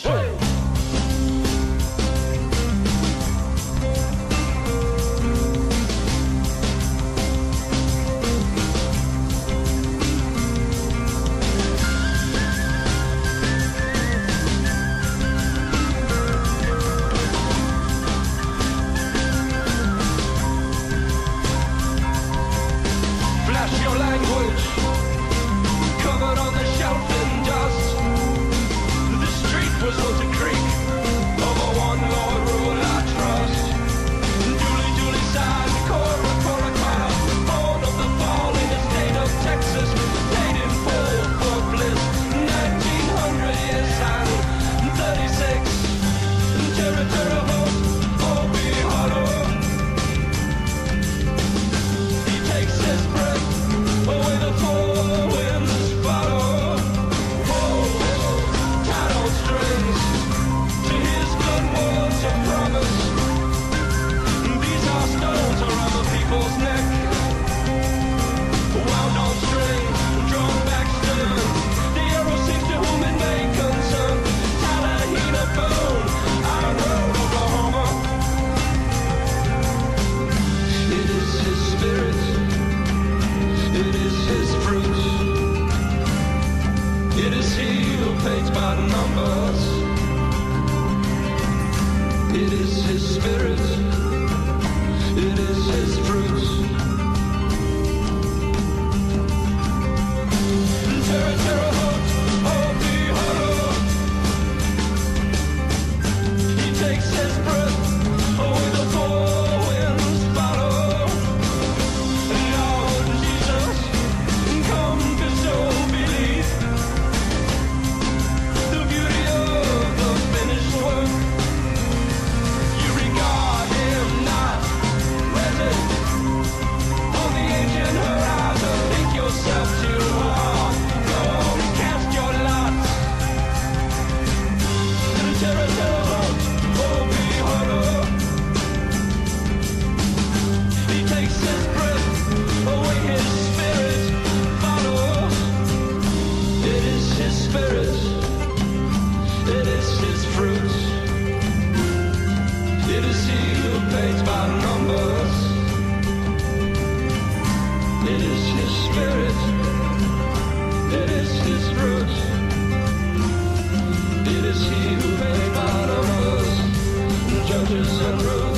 Shoot! by numbers. It is his spirit. It is test its fruits. Did it see the page by numbers? It is his spirit. It is his fruit. It is he who made by numbers, judges and rules.